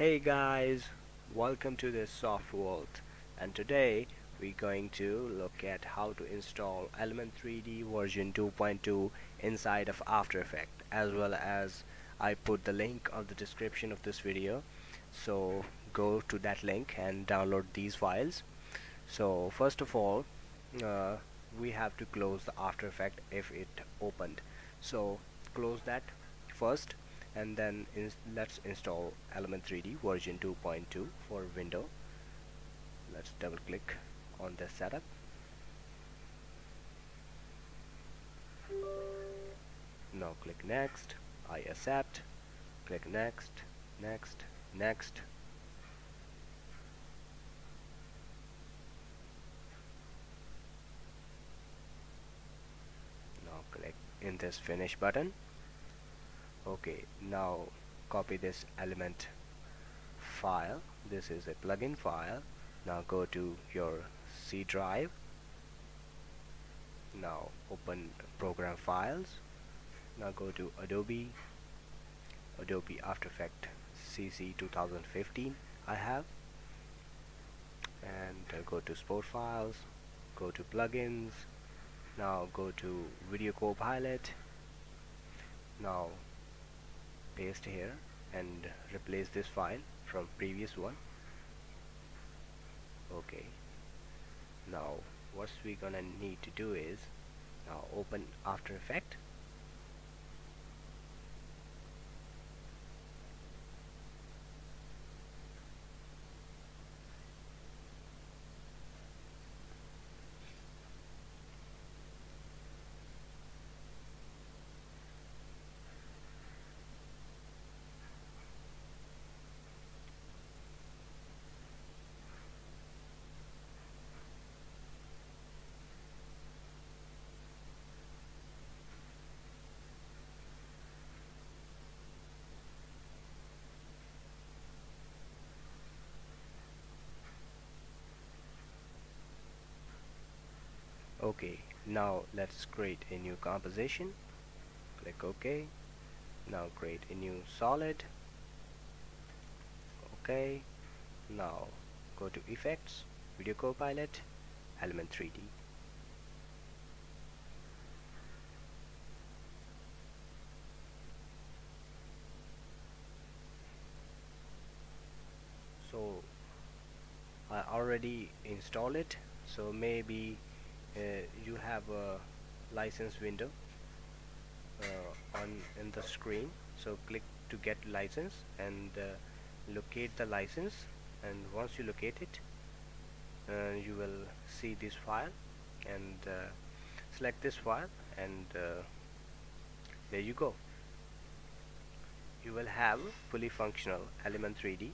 Hey guys, welcome to this soft world and today we're going to look at how to install Element 3D version 2.2 inside of After Effects as well as I put the link on the description of this video. So go to that link and download these files. So first of all uh, we have to close the After Effects if it opened. So close that first and then ins let's install element 3d version 2.2 for window let's double click on the setup. Now click next I accept click next next next. Now click in this finish button okay now copy this element file. This is a plugin file. Now go to your C drive. Now open program files. Now go to Adobe Adobe After Effects CC 2015 I have. And uh, go to support files go to plugins. Now go to video copilot. Now paste here and replace this file from previous one. Okay. Now what we gonna need to do is now open After Effects okay now let's create a new composition. Click OK. Now create a new solid. Okay now go to effects video copilot element 3d so I already installed it. So maybe you have a license window uh, on in the screen. So click to get license and uh, locate the license. And once you locate it uh, you will see this file and uh, select this file and uh, there you go. You will have fully functional element 3d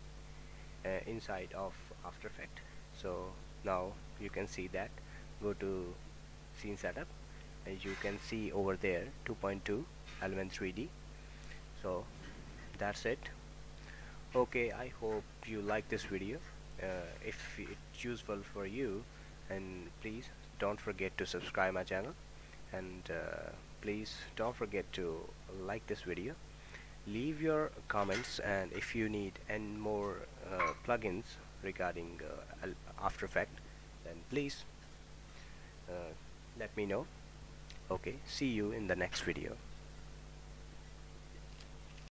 inside of After Effects. So now you can see that go to scene setup. As you can see over there 2.2 element 3d so that's it. Okay I hope you like this video. Uh, if it's useful for you and please don't forget to subscribe my channel. And uh, please don't forget to like this video. Leave your comments and if you need any more uh, plugins regarding uh, After Effects then please Uh, let me know. Okay see you in the next video